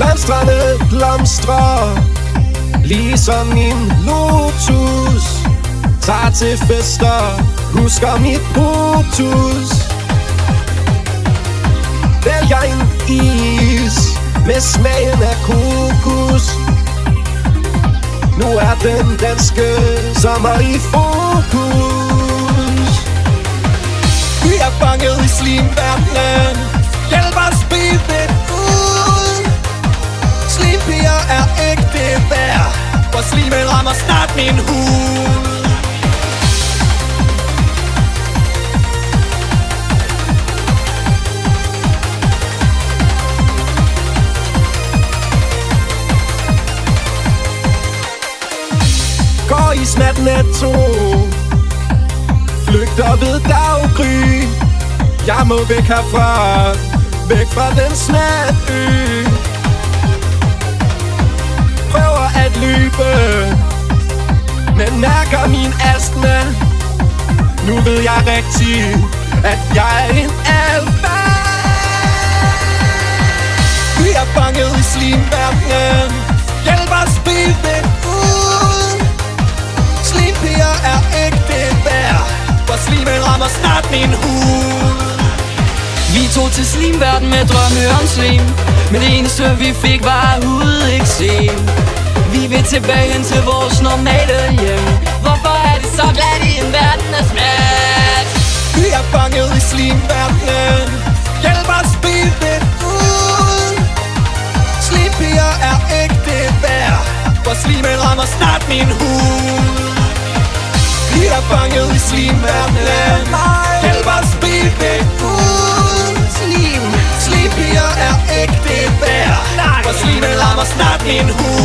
Blomstrende blomstrer Ligesom min lotus. Tager til fester. Husker mit brutus. Vælger en is Med smagen af kokos. Nu er den danske sommer i fokus. Is i snat netto Flygter ved daggry. Jeg må væk herfra. Væk fra den snatø Prøver at løbe Men mærker min astma. Nu ved jeg rigtigt At jeg er en alfa. Vi er fanget i slimverdenen. Min hud. Vi tog til slimverden med drømme om slim Men det eneste vi fik var hudeksem Vi vil tilbage hen til vores normale hjem. Hvorfor er det så glat i en verden af smat? Vi er fanget i slimverdenen. Hjælp os spil det ud. Slimpiger er ægte værd. For slimen rammer snart min hud. Vi er fanget i slimverdenen. Slimpiger er